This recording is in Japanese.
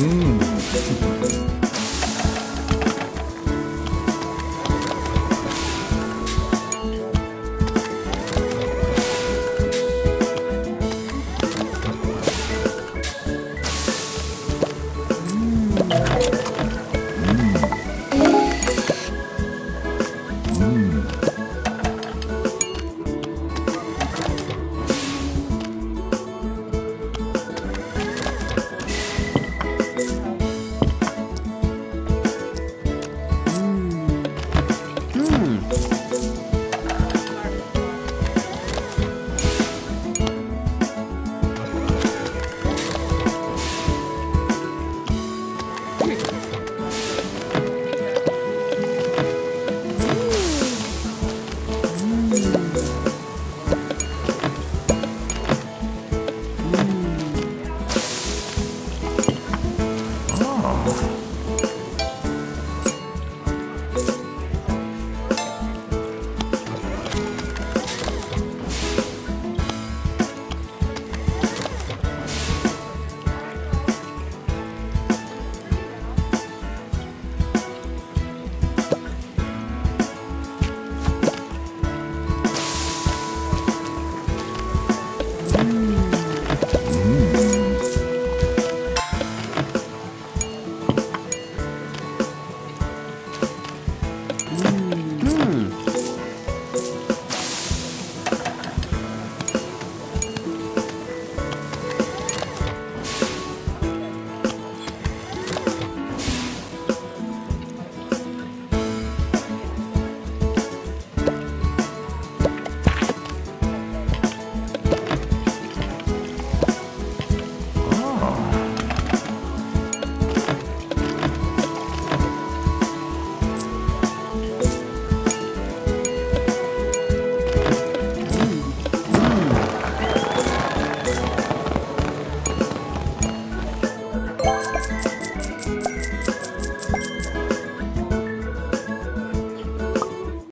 Mm. あっ。